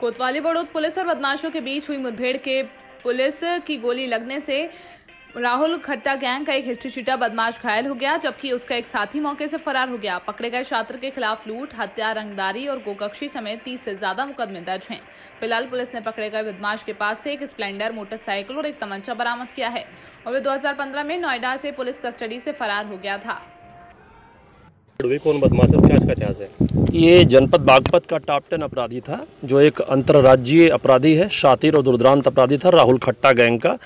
कोतवाली बड़ौद पुलिस और बदमाशों के बीच हुई मुठभेड़ के पुलिस की गोली लगने से राहुल खट्टा गैंग का एक हिस्ट्री शीटर बदमाश घायल हो गया, जबकि उसका एक साथी मौके से फरार हो गया। पकड़े गए छात्र के खिलाफ लूट, हत्या, रंगदारी और गोकक्षी समेत तीस से ज़्यादा मुकदमे दर्ज हैं। फ़िलहाल पुलिस ने पकड़े गए बदमाश के पास से एक स्प्लेंडर, मोटरसाइकिल और एक तमंचा बरामद किया है और वे 2015 में नोएडा से पुलिस कस्टडी से फरार हो गया था। कौन बदमाश है क्या इसका है? ये जनपद बागपत का टॉप टेन अपराधी था, जो एक अंतर्राज्यीय अपराधी है, शातिर और दुर्दांत अपराधी था, राहुल खट्टा गैंग का,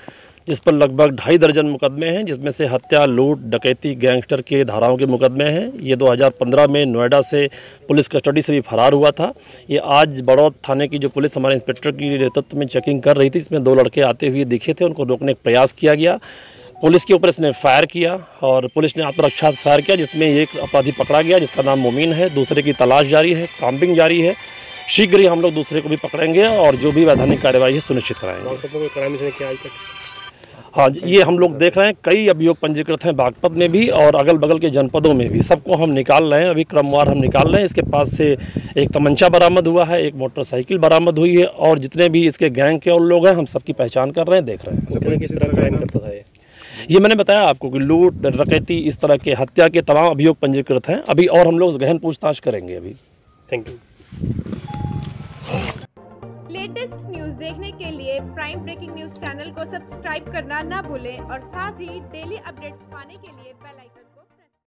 जिस पर लगभग ढाई दर्जन मुकदमे हैं, जिसमें से हत्या, लूट, डकैती, गैंगस्टर के धाराओं के मुकदमे हैं। ये 2015 में नोएडा से पुलिस कस्टडी से भी फरार हुआ था। ये आज बड़ौद थाने की जो पुलिस हमारे इंस्पेक्टर की नेतृत्व में चेकिंग कर रही थी, इसमें दो लड़के आते हुए दिखे थे, उनको रोकने का प्रयास किया गया। पुलिस के ऊपर इसने फायर किया और पुलिस ने आत्मरक्षा फायर किया जिसमें एक अपराधी पकड़ा गया जिसका नाम मोमीन है। दूसरे की तलाश जारी है काम्बिंग जारी है। शीघ्र ही हम लोग दूसरे को भी पकड़ेंगे और जो भी वैधानिक कार्यवाही है सुनिश्चित कराएँगे। हाँ जी, ये हम लोग देख रहे हैं। कई अभियोग पंजीकृत हैं बागपत में भी और अगल बगल के जनपदों में भी। सबको हम निकाल रहे हैं। अभी क्रमवार हम निकाल रहे हैं। इसके पास से एक तमंचा बरामद हुआ है एक मोटरसाइकिल बरामद हुई है और जितने भी इसके गैंग के और लोग हैं हम सबकी पहचान कर रहे हैं देख रहे हैं। ये मैंने बताया आपको कि लूट रकैती इस तरह के हत्या के तमाम अभियोग पंजीकृत हैं। अभी और हम लोग गहन पूछताछ करेंगे अभी। थैंक यू लेटेस्ट न्यूज़ देखने के लिए प्राइम ब्रेकिंग न्यूज़ चैनल को सब्सक्राइब करना ना भूलें और साथ ही डेली अपडेट्स पाने के लिए बेल आइकन